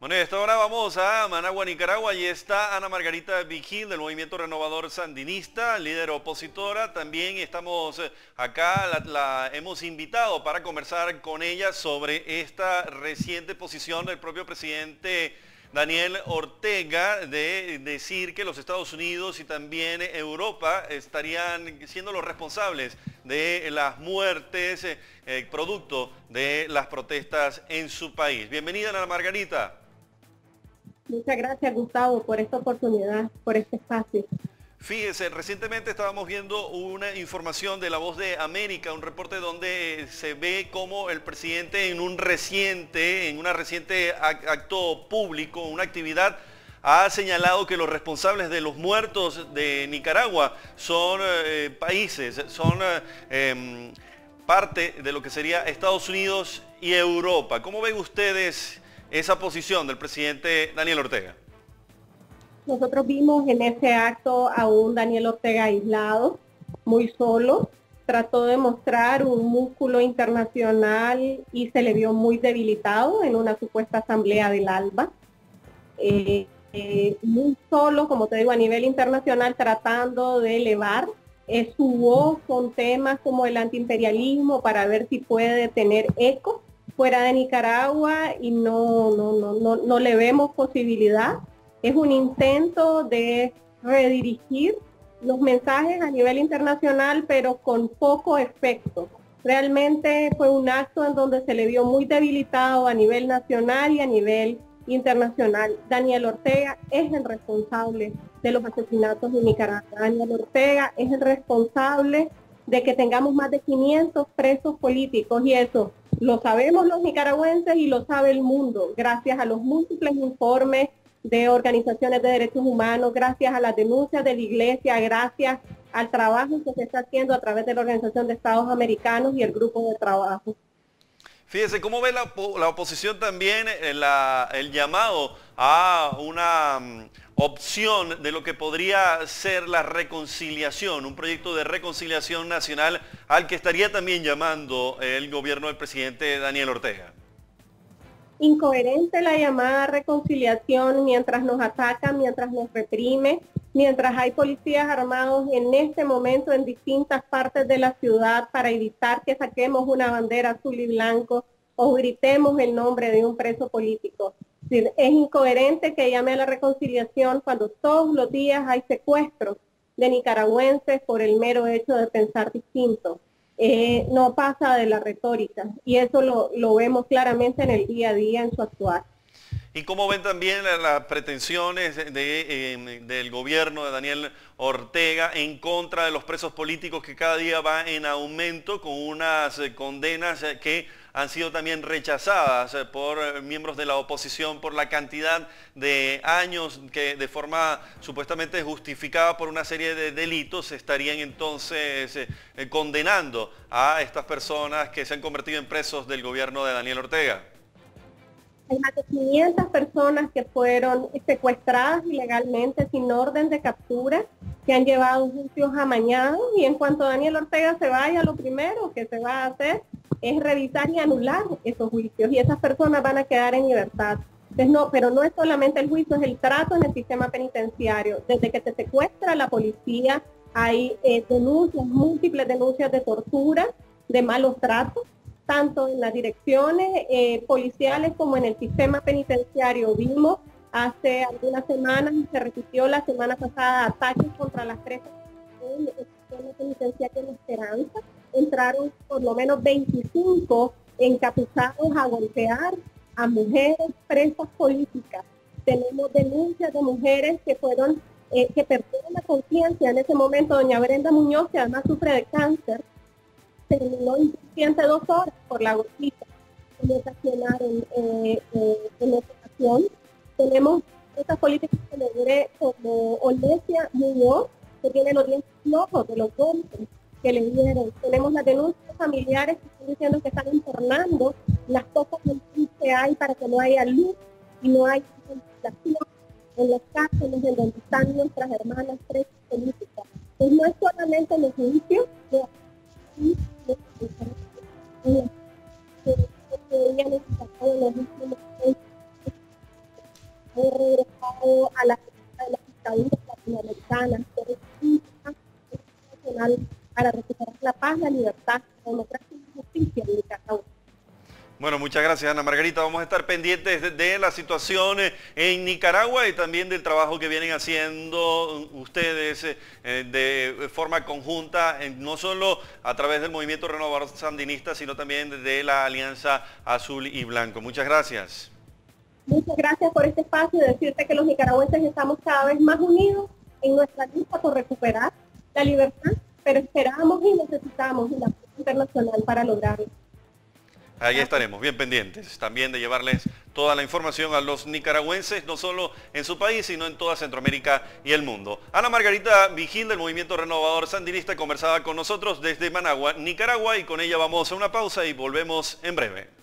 Bueno, y esta hora vamos a Managua, Nicaragua. y está Ana Margarita Vigil del Movimiento Renovador Sandinista, líder opositora. También estamos eh, acá, la, hemos invitado para conversar con ella sobre esta reciente posición del propio presidente Daniel Ortega de decir que los Estados Unidos y también Europa estarían siendo los responsables de las muertes eh, producto de las protestas en su país. Bienvenida Ana Margarita. Muchas gracias, Gustavo, por esta oportunidad, por este espacio. Fíjese, recientemente estábamos viendo una información de La Voz de América, un reporte donde se ve como el presidente en un reciente, en una reciente acto público, una actividad, ha señalado que los responsables de los muertos de Nicaragua son eh, países, son eh, em, parte de lo que sería Estados Unidos y Europa. ¿Cómo ven ustedes esa posición del presidente Daniel Ortega? Nosotros vimos en ese acto a un Daniel Ortega aislado, muy solo, trató de mostrar un músculo internacional y se le vio muy debilitado en una supuesta asamblea del ALBA. Eh, eh, muy solo, como te digo, a nivel internacional, tratando de elevar eh, su voz con temas como el antiimperialismo para ver si puede tener eco fuera de Nicaragua y no, no, no, no, no le vemos posibilidad. Es un intento de redirigir los mensajes a nivel internacional, pero con poco efecto. Realmente fue un acto en donde se le vio muy debilitado a nivel nacional y a nivel internacional. Daniel Ortega es el responsable de los asesinatos en Nicaragua. Daniel Ortega es el responsable de que tengamos más de 500 presos políticos y eso lo sabemos los nicaragüenses y lo sabe el mundo, gracias a los múltiples informes de organizaciones de derechos humanos, gracias a las denuncias de la iglesia, gracias al trabajo que se está haciendo a través de la Organización de Estados Americanos y el grupo de trabajo. Fíjese, ¿cómo ve la, oposición también el llamado a una mm, opción de lo que podría ser la reconciliación, un proyecto de reconciliación nacional al que estaría también llamando el gobierno del presidente Daniel Ortega? Incoherente la llamada reconciliación mientras nos atacan, mientras nos reprime, mientras hay policías armados en este momento en distintas partes de la ciudad para evitar que saquemos una bandera azul y blanco o gritemos el nombre de un preso político. Es incoherente que llame a la reconciliación cuando todos los días hay secuestros de nicaragüenses por el mero hecho de pensar distinto. Eh, no pasa de la retórica y eso lo, lo vemos claramente en el día a día en su actuar. ¿Y cómo ven también las pretensiones em, del gobierno de Daniel Ortega en contra de los presos políticos que cada día va en aumento con unas eh, condenas eh, que han sido también rechazadas eh, por miembros de la oposición por la cantidad de años que de forma supuestamente justificada por una serie de delitos estarían entonces condenando a estas personas que se han convertido en presos del gobierno de Daniel Ortega? Hay más de 500 personas que fueron secuestradas ilegalmente sin orden de captura, que han llevado juicios amañados y en cuanto Daniel Ortega se vaya, lo primero que se va a hacer es revisar y anular esos juicios y esas personas van a quedar en libertad. no, pero no es solamente el juicio, es el trato en el sistema penitenciario. Desde que se secuestra la policía, hay eh, denuncias, múltiples denuncias de tortura, de malos tratos, tanto en las direcciones eh, policiales como en el sistema penitenciario. Vimos hace algunas semanas se repitió la semana pasada ataques contra las presas en el sistema penitenciario de Esperanza. Entraron por lo menos 25 encapuzados a golpear a mujeres presas políticas. Tenemos denuncias de mujeres que fueron, eh, que perdieron la conciencia en ese momento. Doña Brenda Muñoz, que además sufre de cáncer, terminó inconsciente dos horas por la ocasionaron eh, eh, en ocasión. Tenemos estas políticas que logré como Olesia Muñoz, que tiene los dientes flojos de los golpes que le dieron. Tenemos las denuncias familiares que están diciendo que están internando las pocas que hay para que no haya luz y no haya ventilación en las cárceles en donde están nuestras hermanas tres políticas. Pues no es solamente los juicios, haber regresado a la de las dictaduras latinoamericanas, por nacional para recuperar la paz, la libertad, la democracia y la justicia en Nicaragua. Bueno, muchas gracias Ana Margarita. Vamos a estar pendientes de, la situación en Nicaragua y también del trabajo que vienen haciendo ustedes eh, de forma conjunta, no solo a través del movimiento renovador sandinista, sino también de la Alianza Azul y Blanco. Muchas gracias. Muchas gracias por este espacio y decirte que los nicaragüenses estamos cada vez más unidos en nuestra lucha por recuperar la libertad, pero esperamos y necesitamos una internacional para lograrlo. Ahí estaremos, bien pendientes también de llevarles toda la información a los nicaragüenses, no solo en su país, sino en toda Centroamérica y el mundo. Ana Margarita Vigil del Movimiento Renovador Sandinista conversaba con nosotros desde Managua, Nicaragua, y con ella vamos a una pausa y volvemos en breve.